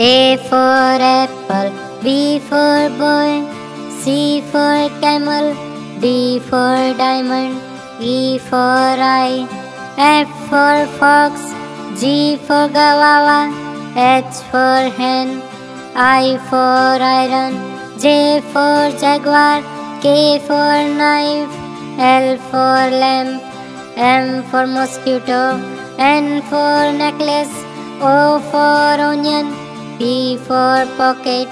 A for apple, B for boy, C for camel, D for diamond, E for eye, F for fox, G for guava, H for hen, I for iron, J for jaguar, K for knife, L for lamp, M for mosquito, N for necklace, O for onion, P for pocket,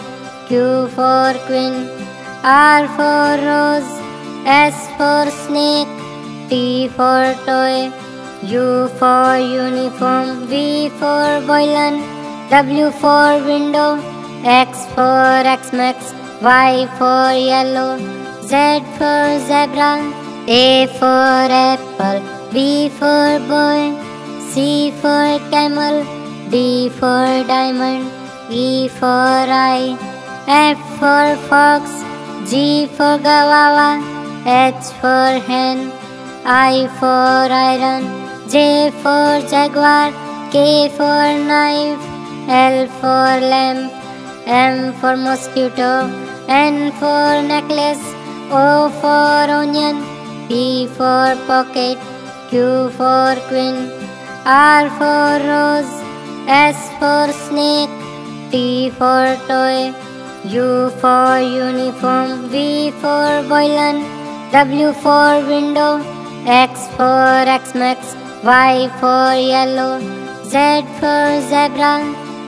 Q for queen, R for rose, S for snake, T for toy, U for uniform, V for violin, W for window, X for Xmas, Y for yellow, Z for zebra, A for apple, B for boy, C for camel, D for diamond, E for eye, F for fox, G for guava, H for hen, I for iron, J for jaguar, K for knife, L for lamp, M for mosquito, N for necklace, O for onion, P for pocket, Q for queen, R for rose, S for snake, T for toy, U for uniform, V for violin, W for window, X for Xmas, Y for yellow, Z for zebra,